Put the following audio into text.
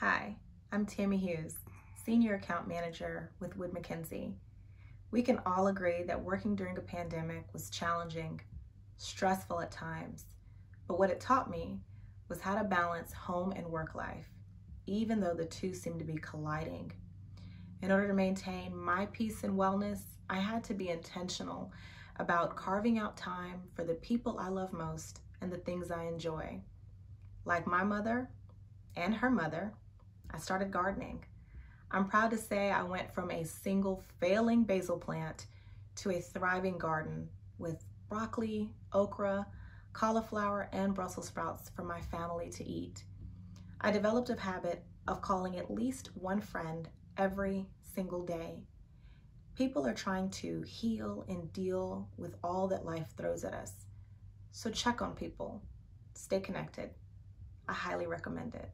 Hi, I'm Tammy Hughes, Senior Account Manager with Wood Mackenzie. We can all agree that working during a pandemic was challenging, stressful at times, but what it taught me was how to balance home and work life, even though the two seemed to be colliding. In order to maintain my peace and wellness, I had to be intentional about carving out time for the people I love most and the things I enjoy. Like my mother and her mother, I started gardening. I'm proud to say I went from a single failing basil plant to a thriving garden with broccoli, okra, cauliflower, and Brussels sprouts for my family to eat. I developed a habit of calling at least one friend every single day. People are trying to heal and deal with all that life throws at us. So check on people, stay connected. I highly recommend it.